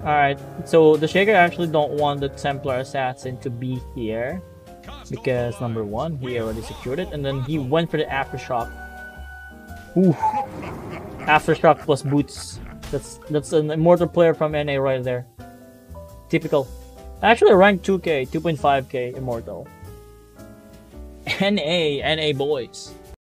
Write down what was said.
Alright, so the Shaker actually don't want the Templar Assassin to be here. Because number one, he already secured it, and then he went for the Aftershock. Ooh. Aftershock plus boots. That's that's an immortal player from NA right there. Typical. Actually ranked 2k, 2.5k immortal. NA, NA boys.